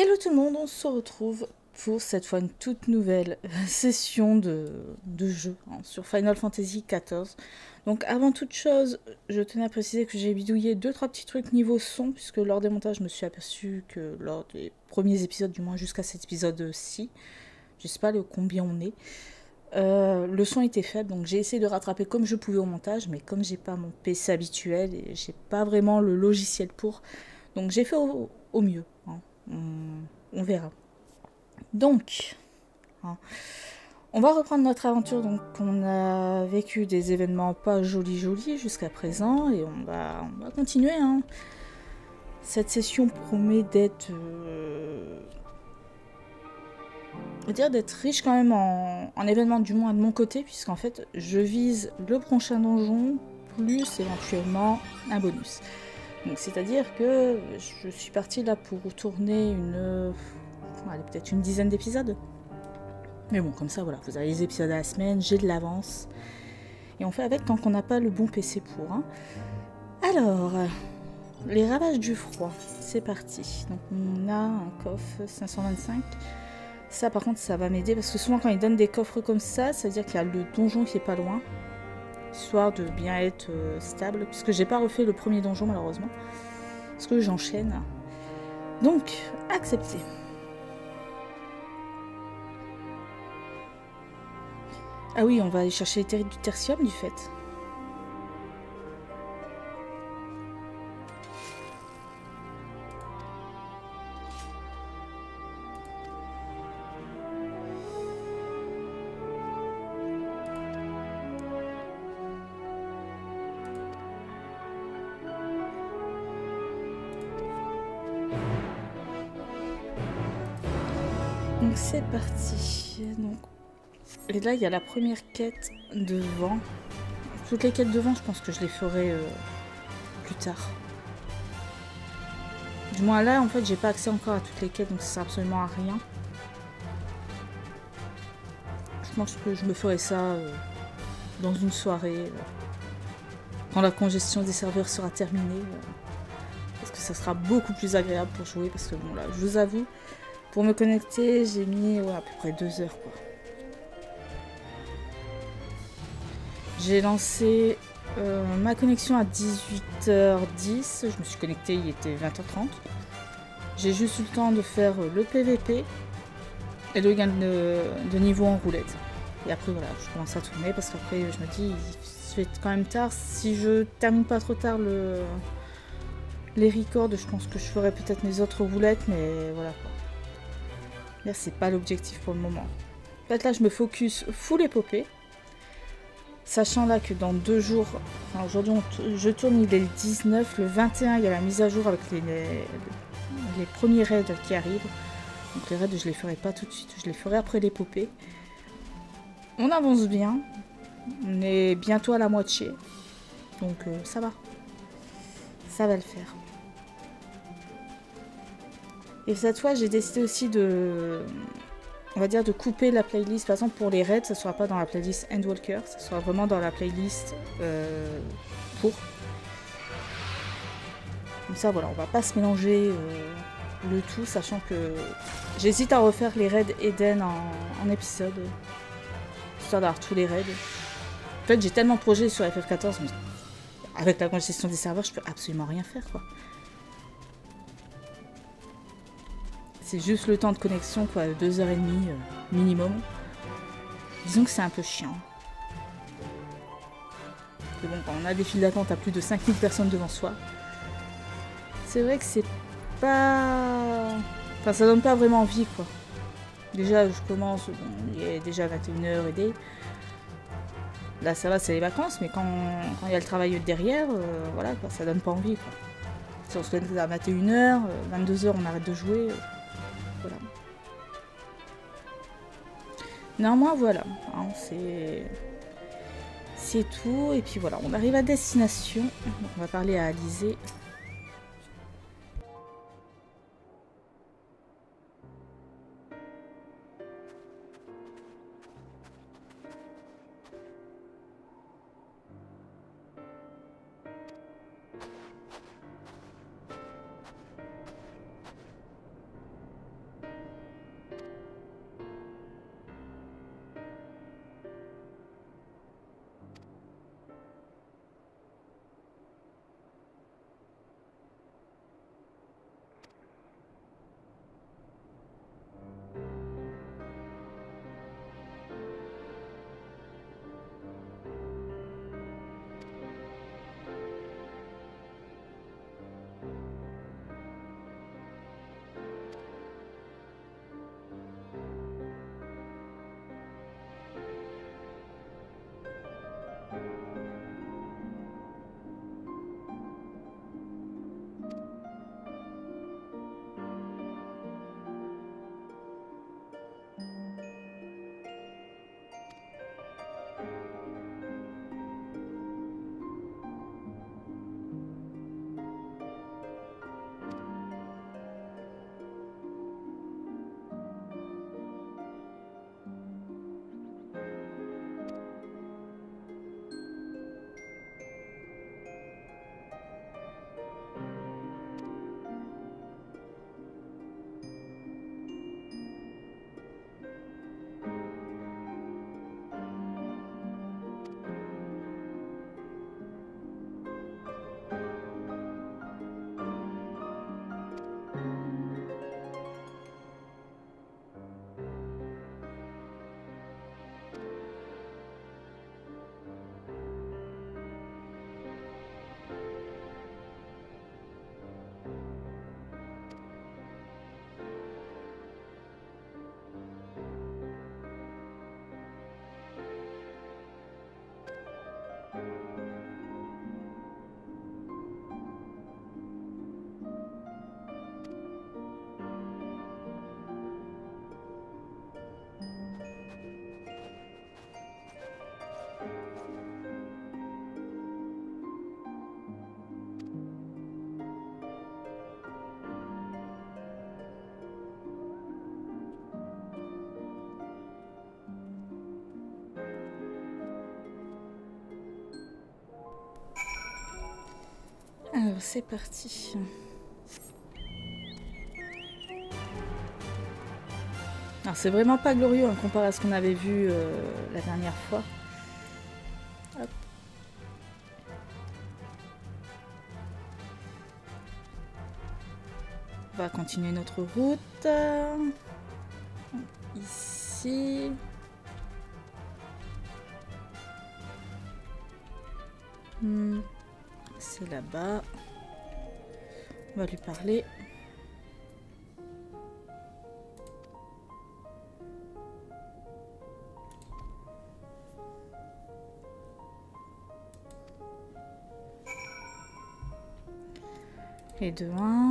Hello tout le monde, on se retrouve pour cette fois une toute nouvelle session de, jeu hein, sur Final Fantasy XIV. Donc avant toute chose, je tenais à préciser que j'ai bidouillé 2-3 petits trucs niveau son, puisque lors des montages, je me suis aperçu que lors des premiers épisodes, du moins jusqu'à cet épisode-ci, je sais pas le combien on est, euh, le son était faible, donc j'ai essayé de rattraper comme je pouvais au montage, mais comme j'ai pas mon PC habituel et j'ai pas vraiment le logiciel pour, donc j'ai fait au, mieux. On, verra. Donc, hein, on va reprendre notre aventure. Donc, on a vécu des événements pas jolis jolis jusqu'à présent et on va, on va continuer. Hein. Cette session promet d'être euh, dire d'être riche quand même en, en, événements, du moins de mon côté, puisqu'en fait, je vise le prochain donjon, plus éventuellement un bonus. C'est-à-dire que je suis partie là pour tourner une... peut-être une dizaine d'épisodes. Mais bon, comme ça, voilà, vous avez les épisodes à la semaine, j'ai de l'avance. Et on fait avec tant qu'on n'a pas le bon PC pour. Hein. Alors, les ravages du froid, c'est parti. Donc on a un coffre 525. Ça par contre ça va m'aider parce que souvent quand ils donnent des coffres comme ça, ça veut dire qu'il y a le donjon qui est pas loin. Histoire de bien être euh, stable. Puisque j'ai pas refait le premier donjon malheureusement. Parce que j'enchaîne. Donc, accepter. Ah oui, on va aller chercher les terribles du tertium du fait. C'est parti. Donc, et là, il y a la première quête de vent. Toutes les quêtes de vent, je pense que je les ferai euh, plus tard. Du moins là, en fait, j'ai pas accès encore à toutes les quêtes, donc ça sert absolument à rien. Je pense que je me ferai ça euh, dans une soirée. Euh, quand la congestion des serveurs sera terminée. parce que ça sera beaucoup plus agréable pour jouer. Parce que bon, là, je vous avoue, pour me connecter, j'ai mis à peu près deux heures quoi. J'ai lancé euh, ma connexion à 18h10. Je me suis connectée, il était 20h30. J'ai juste eu le temps de faire le PVP et le gain de, niveau en roulette. Et après voilà, je commence à tourner parce qu'après je me dis, il fait quand même tard. Si je termine pas trop tard le les records, je pense que je ferai peut-être mes autres roulettes, mais voilà C'est pas l'objectif pour le moment. En fait, là, je me focus full épopée. Sachant là que dans deux jours, enfin aujourd'hui je tourne, il est le 19, le 21, il y a la mise à jour avec les, les, premiers raids qui arrivent. Donc les raids, je les ferai pas tout de suite, je les ferai après l'épopée. On avance bien, on est bientôt à la moitié, donc euh, ça va. Ça va le faire. Et cette fois, j'ai décidé aussi de, on va dire, de couper la playlist. Par exemple, pour les raids, ça ne sera pas dans la playlist Endwalker, ça sera vraiment dans la playlist euh, pour. Comme ça, voilà, on va pas se mélanger euh, le tout, sachant que j'hésite à refaire les raids Eden en, épisode, histoire d'avoir tous les raids. En fait, j'ai tellement de projets sur FF14, mais avec la congestion des serveurs, je peux absolument rien faire, quoi. C'est juste le temps de connexion, quoi, deux heures et demie euh, minimum. Disons que c'est un peu chiant. bon, quand on a des files d'attente à plus de 5000 personnes devant soi, c'est vrai que c'est pas... Enfin, ça donne pas vraiment envie, quoi. Déjà, je commence, il est déjà 21h et des... Là, ça va, c'est les vacances, mais quand il y a le travail derrière, euh, voilà, ça donne pas envie, quoi. Si on se connecte à 21h, 22h, on arrête de jouer. Néanmoins, voilà. Hein, c'est... C'est tout. Et puis voilà, on arrive à destination. on va parler à Alizé. C'est parti. Alors c'est vraiment pas glorieux en hein, comparé à ce qu'on avait vu euh, la dernière fois. On va continuer notre route. Ici. Hmm. C'est là-bas. On va lui parler. Et de 1.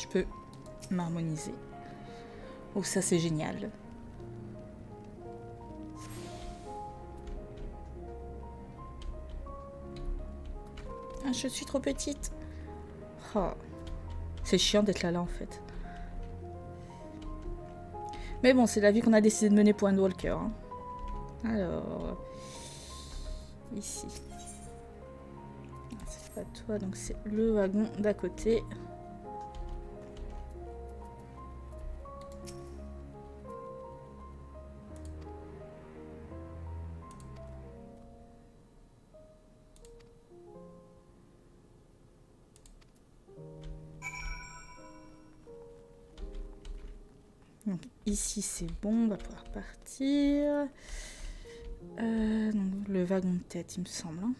Je peux m'harmoniser. Oh, ça c'est génial. Ah, je suis trop petite. Oh. C'est chiant d'être là, là, en fait. Mais bon, c'est la vie qu'on a décidé de mener pour un walker. Hein. Alors... Ici. Ah, c'est pas toi, donc c'est le wagon d'à côté. Ici c'est bon, on va pouvoir partir. Euh, le wagon de tête, il me semble. Hein.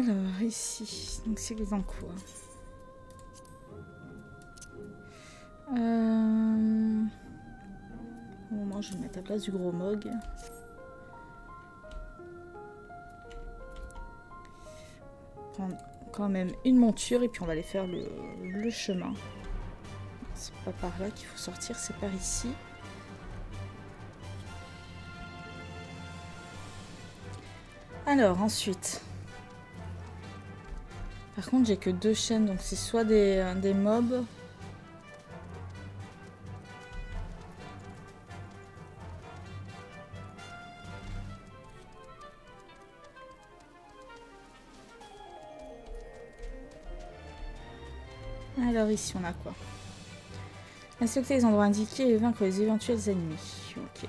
Alors, ici, donc c'est les. Euh... Au moment, je vais mettre à place du gros mog. Prendre quand même une monture et puis on va aller faire le chemin. C'est pas par là qu'il faut sortir, c'est par ici. Alors, ensuite... Par contre, j'ai que deux chaînes, donc c'est soit des, euh, des mobs. Alors ici, on a quoi? Inspecter les endroits indiqués et vaincre les éventuels ennemis. Ok.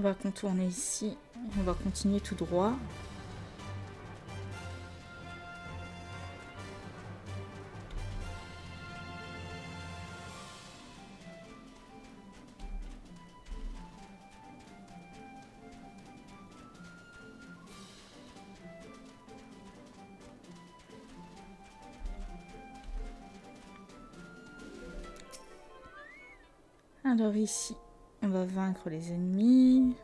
On va contourner ici. On va continuer tout droit. Alors ici, va vaincre les ennemis.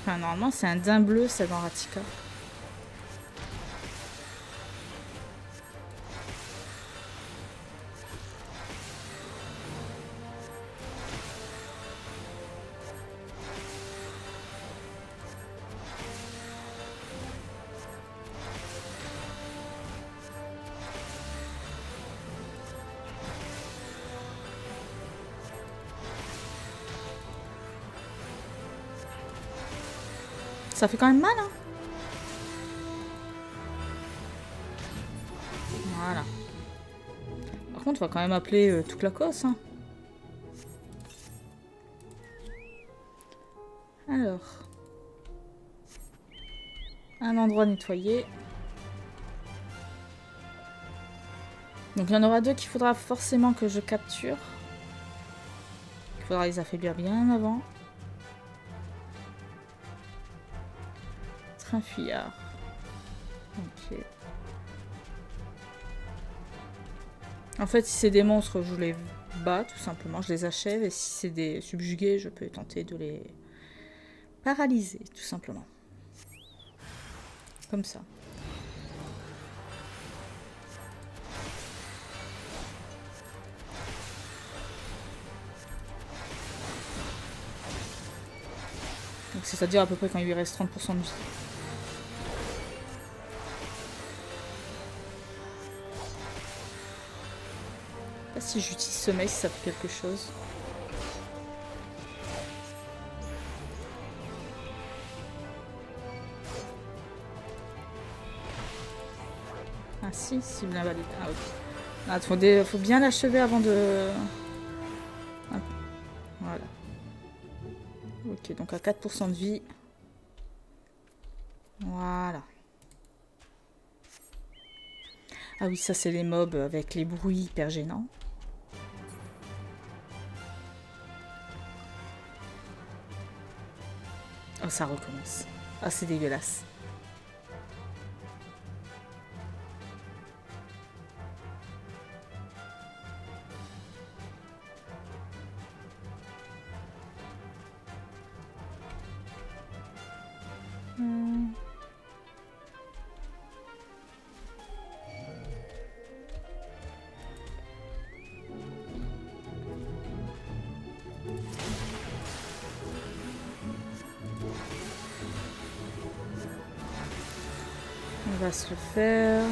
Enfin, normalement, c'est un din bleu, ça, dans Ratika. Ça fait quand même mal, hein Voilà. Par contre, on va quand même appeler euh, toute la cosse, hein. Alors. Un endroit nettoyé. Donc il y en aura deux qu'il faudra forcément que je capture. Il faudra les affaiblir bien avant. Train fuyard. Ok. En fait, si c'est des monstres, je les bats tout simplement, je les achève. Et si c'est des subjugués, je peux tenter de les paralyser tout simplement. Comme ça. Donc c'est-à-dire à peu près quand il lui reste 30% de vie. Si j'utilise sommeil si ça fait quelque chose. Ah si, cible invalide. Ah ok. Ah, faut, des... faut bien l'achever avant de... Voilà. Ok, donc à 4% de vie. Voilà. Ah oui, ça c'est les mobs avec les bruits hyper gênants. Ça recommence. Ah, c'est dégueulasse. Va se faire.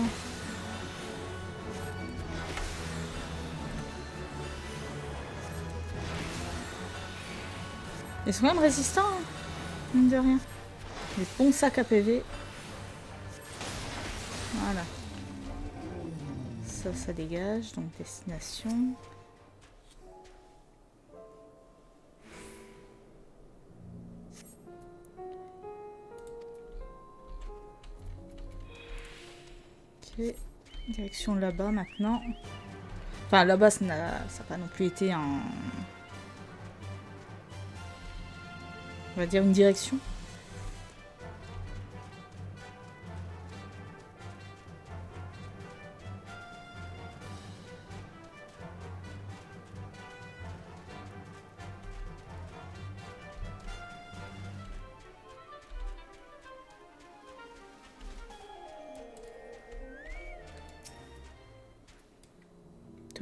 Ils sont même résistants, hein, mine de rien. Des bons sacs à PV. Voilà. Ça, ça dégage. Donc, destination. Direction là-bas maintenant. Enfin, là-bas, ça n'a pas non plus été un... On va dire une direction.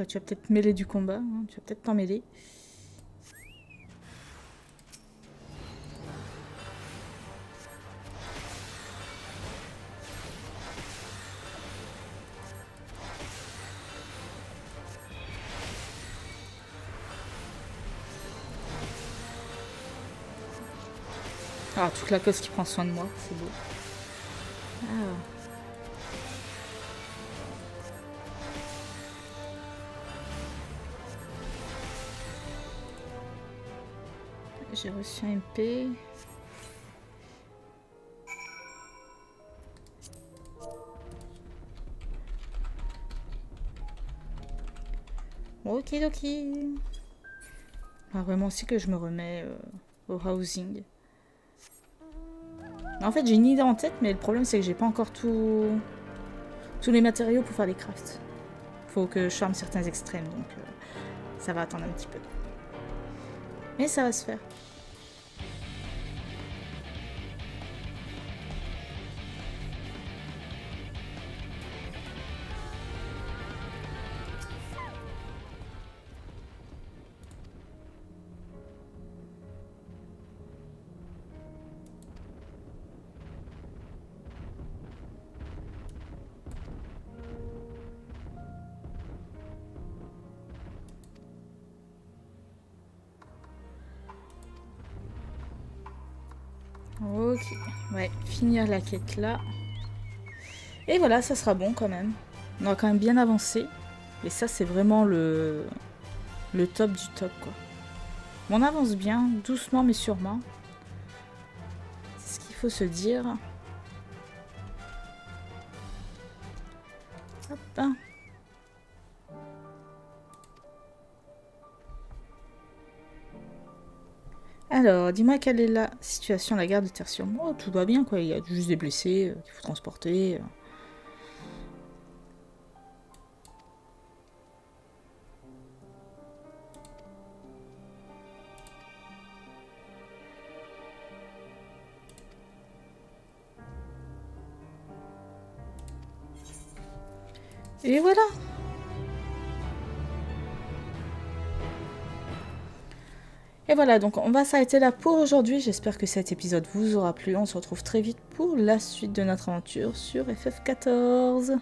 Tu vas peut-être mêler du combat. hein, Tu vas peut-être t'en mêler. Ah, toute la cause qui prend soin de moi, c'est beau. Ah. J'ai reçu un MP. Ok, ok. Ah, vraiment aussi que je me remets euh, au housing. En fait, j'ai une idée en tête, mais le problème c'est que j'ai pas encore tout... tous les matériaux pour faire les crafts. Faut que je charme certains extrêmes, donc euh, ça va attendre un petit peu. Mais ça va se faire. Ok, ouais, finir la quête là. Et voilà, ça sera bon quand même. On aura quand même bien avancé. Et ça, c'est vraiment le, le top du top, quoi. On avance bien, doucement mais sûrement. C'est ce qu'il faut se dire. Hop. Alors, dis-moi quelle est la situation de la gare de Tertium. Oh, tout va bien, quoi. Il y a juste des blessés euh, qu'il faut transporter. euh. Et voilà. Et voilà, donc on va s'arrêter là pour aujourd'hui. J'espère que cet épisode vous aura plu. On se retrouve très vite pour la suite de notre aventure sur FF14.